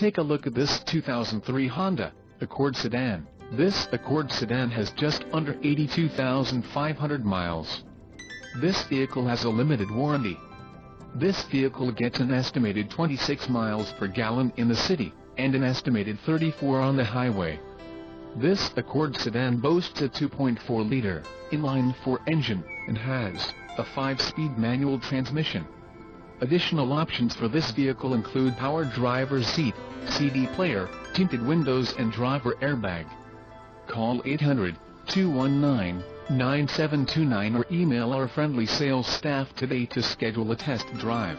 Take a look at this 2003 Honda Accord sedan. This Accord sedan has just under 82,500 miles. This vehicle has a limited warranty. This vehicle gets an estimated 26 miles per gallon in the city, and an estimated 34 on the highway. This Accord sedan boasts a 2.4-liter, inline-four engine, and has a 5-speed manual transmission. Additional options for this vehicle include power driver's seat, CD player, tinted windows and driver airbag. Call 800-219-9729 or email our friendly sales staff today to schedule a test drive.